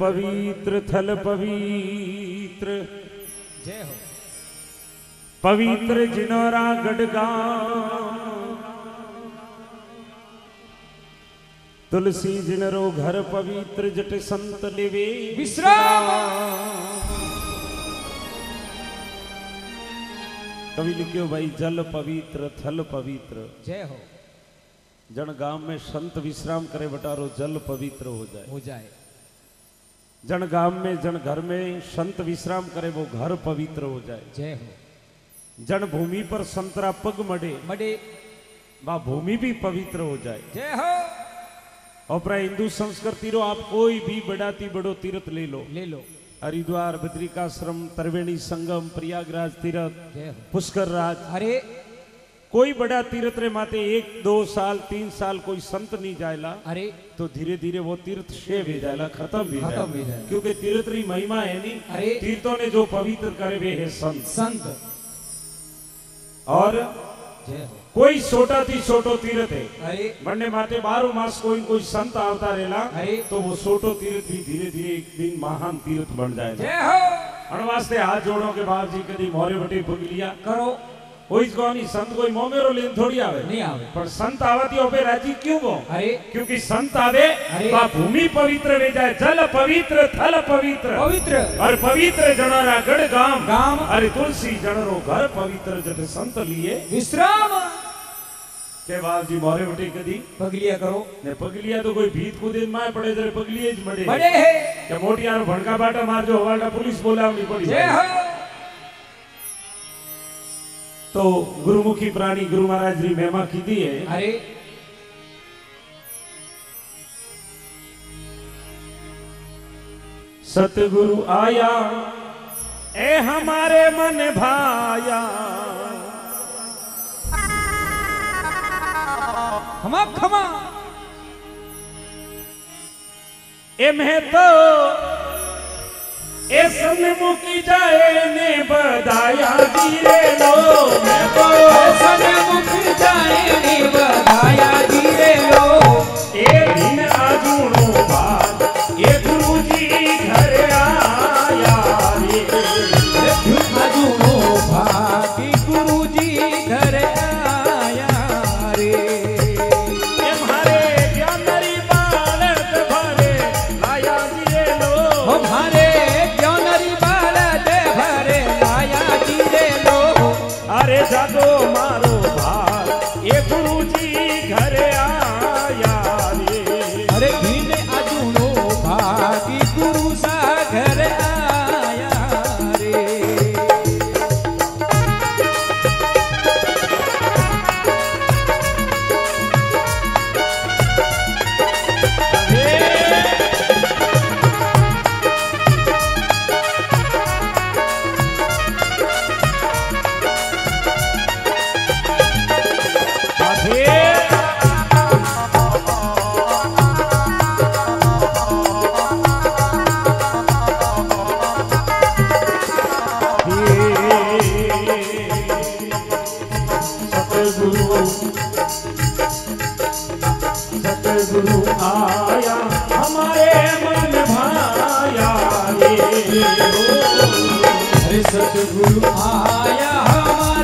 पवित्र थल पवित्र। जय हो। पवित्र जिनोरा गढ़गा तुलसी जिनरो घर पवित्र जट संत लिवे। विश्राम। कवि लिखियो भाई जल पवित्र थल पवित्र। जय हो। जन गाँव में संत विश्राम करे बटारो जल पवित्र हो जाए। हो जाए। जन गाँव में जन घर में संत विश्राम करे वो घर पवित्र हो जाए। जय हो। जन भूमि पर संतरा पग मडे मडे। वह भूमि भी पवित्र हो जाए। जय हो। और हिंदू संस्कृति रो आप कोई भी बड़ाती बड़ो तीर्थ ले लो। ले लो। हरिद्वार बद्रिकाश्रम त्रिवेणी संगम प्रयागराज तीर्थ पुष्कर राज। अरे कोई बड़ा तीर्थ रे माते एक दो साल तीन साल कोई संत नहीं जायला अरे। तो धीरे धीरे वो तीर्थ शेव हो जाएगा खत्म भी खत्म भी जाएगा। क्योंकि तीर्थ री महिमा है नहीं अरे। तीर्थों ने जो पवित्र करे वे है संत। संत। और कोई छोटा थी छोटो तीर्थ है। अरे। बनने माते बारह मास कोई कोई संत आवता रहेला अरे। तो वो छोटो तीर्थ भी धीरे धीरे एक दिन महान तीर्थ बन हो। अणवास्ते हाथ जोड़ो के बाद कोई कोनी संत कोई मोमेरो लेन थोड़ी आवे नहीं आवे। पर संत आवती ओपे राज़ी क्यों वो अरे। क्योंकि संत आवे अरे। वा भूमि पवित्र वे जाए। जल पवित्र थल पवित्र। पवित्र। और पवित्र जनरा गढ़ गाम। गाम। अरे तुलसी जनरो घर पवित्र जट संत लिए। विश्राम। के बाद जी मोरे बटे कदी? पगलिया करो। ने पगलिया तो कोई भीत कूदे माय पड़े जरे पगलिए ज मडे। बड़े है। के मोटियारो भड़का बाटा मारजो हवाला पुलिस बोलावनी पड़ी। तो गुरुमुखी प्राणी गुरु महाराज जी महिमा कीधी है। अरे। सतगुरु आया ए हमारे मन भाया। खमा खमा। ए मैं तो ए सन्मुखी जाए ने बधाया धीरे लो मैं तो जाए ने बधाया धीरे लो। ए दिन आजूणो सतगुरु सतगुरु आया हमारे मन भाया रे सतगुरु आया हमारे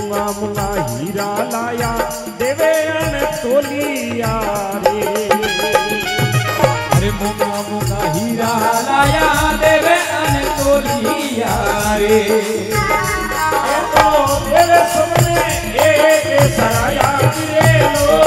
मुआ मुआ हीरा लाया देवे तोलिया रे। अरे मुआ मुआ हीरा लाया देवे तोलिया रे। ओ देवे सुमने ए ए सराया रे लो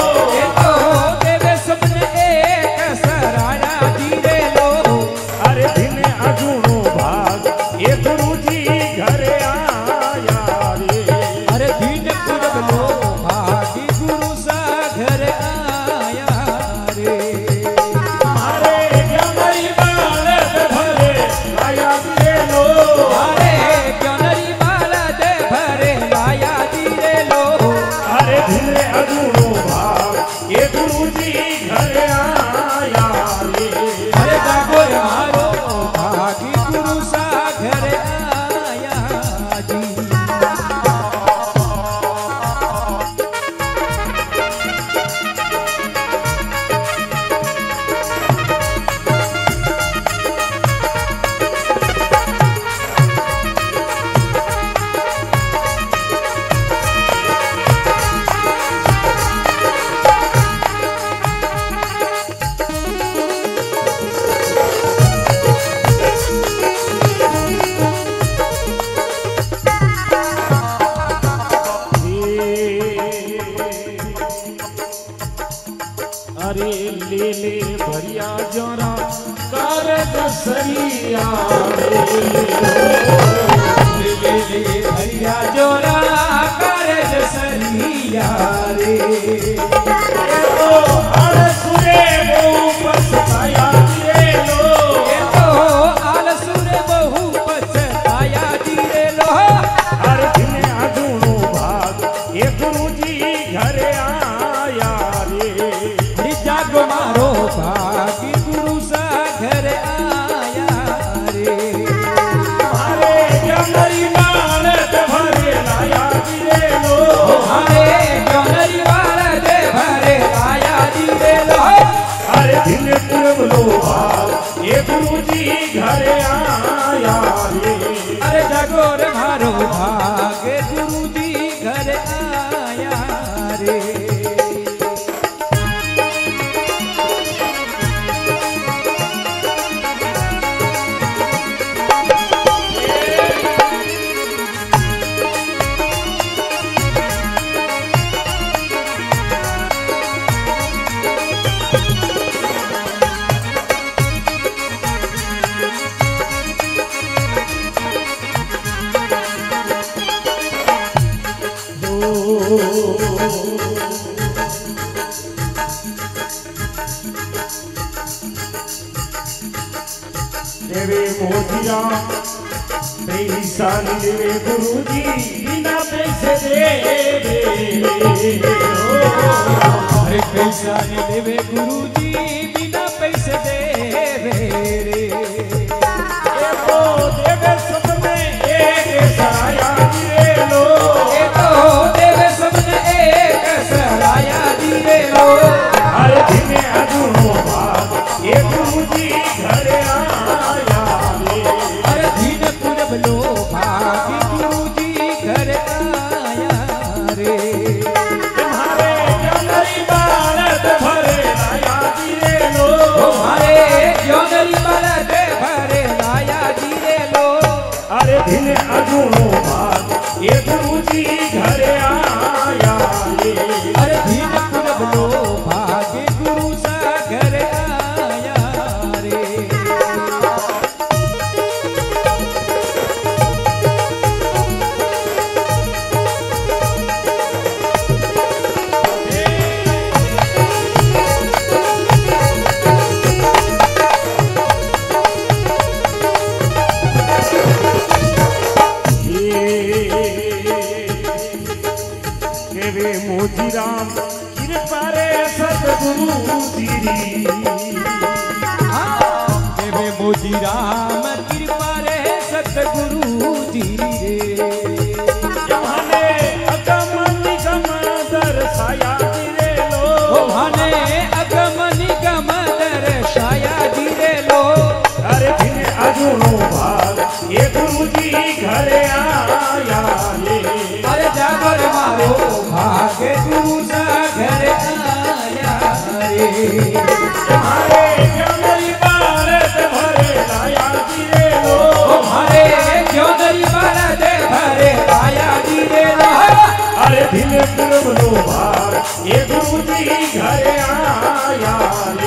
फरिया जरा कर दसरिया हरिया जोरा कर दसरिया रे। ओ हर गुरु जी घर आया। अरे जगोर भरो भाई ज्ञान मेरे गुरु जी बिना पैसे दे हरे पैसा देवे गुरु जी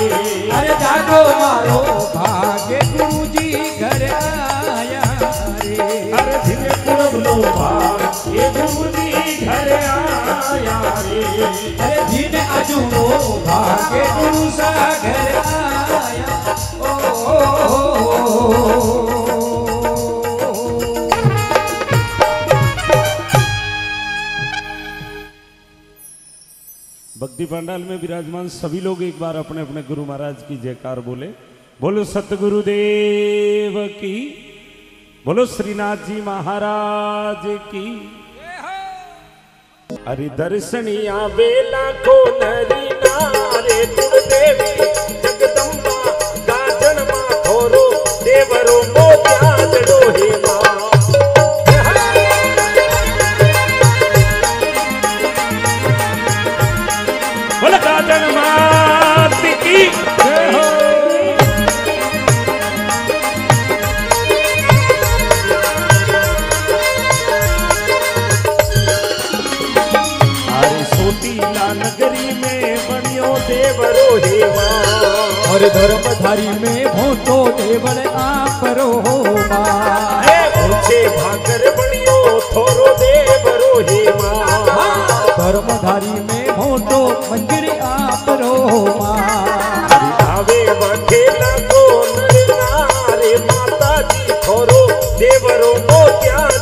अरे जागो मारो भाग्य गुरु जी घर आया रे अरे धीरे पूरब भाग्य गुरु जी घर आया रे अरे धीरे अजूरो भाग्य गुरु सा घर आया ओ, ओ, ओ, ओ, ओ, ओ, ओ, ओ पंडाल में विराजमान सभी लोग एक बार अपने अपने गुरु महाराज की जयकार बोले। बोलो, सतगुरुदेव की, बोलो, श्रीनाथ जी महाराज की। अरे दर्शनिया बेला को नरी नारे देवी जगदम्बा, गाजन मा थोरो देवरो मोत्या जड़ो और धर्मधारी में भोतो देवल आप रहो माँ। हे पूछे भाकर बनियो थोरो देवरो हेवा धर्मधारी में भोतो मंदिर आप रहो माँ। आवे बखेला को नारे माता जी थोरो देवरो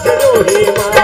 जड़ो हेवा अरे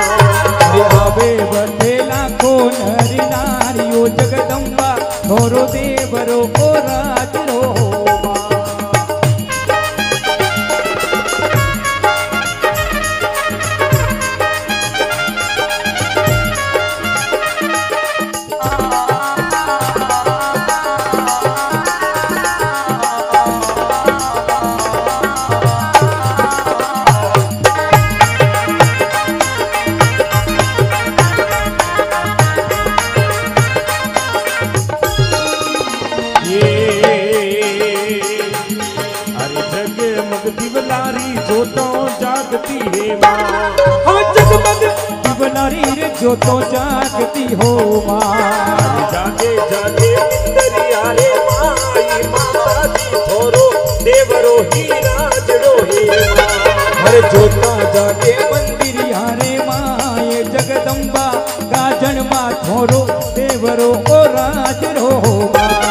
जो तो जागती हो माँ। जागे जागे इंदरिया रे माई माता जी थोरो देवरो ही राजड़ो हे हर जोता जागे मंदिर यारे माए जगदम्बा गाजन मा छोरो देवरो ओ रो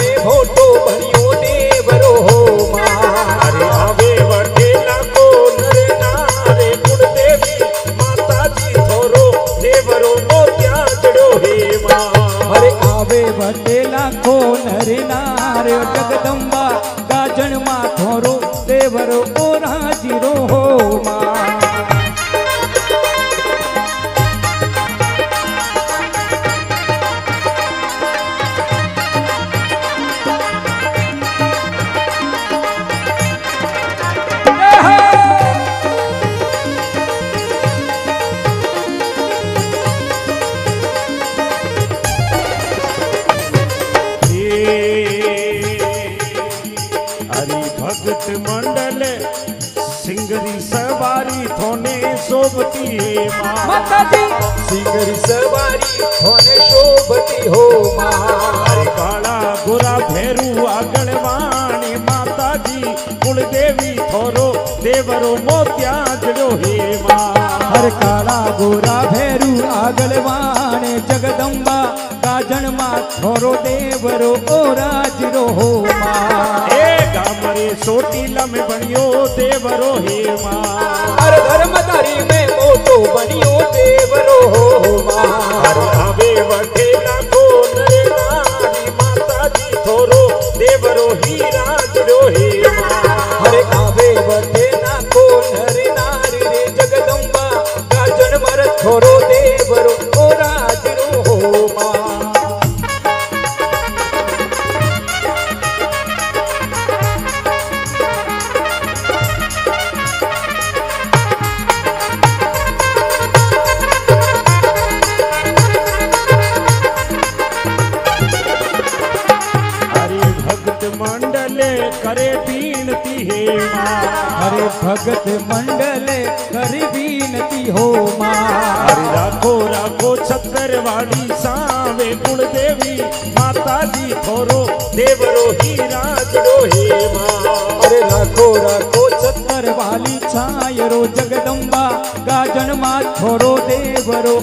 देवरो क्या चढ़ो हे हरे आवे बटे लाखो नरे नारे, जगदम्बा, गाजन माथोरो देवरो ओ शोभती माता जी सिंगर सवारी होने शोभती हो मारे काला गोरा भैरू आगणवाणी माता जी कुलदेवी थोरो देवरो मोत्या जड़ो हे माँ। हर काला गोरा भैरू आगणवाण जगदम्बा गाजन माँ थोरो देवरो ओ राजरो हो माँ। हे गामरे सोटीला में बनियो देवरो हे माँ। ધર્મધારી મેં મોટો બન્યો દેવરો હો માં હર આવે વઢેલા કોન રે નારી માતાજી થોરો દેવરો અરે રાખો રાખો છત્તર વાલી છાયરો જગદંબા ગાજણ માં થોરો દેવરો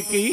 que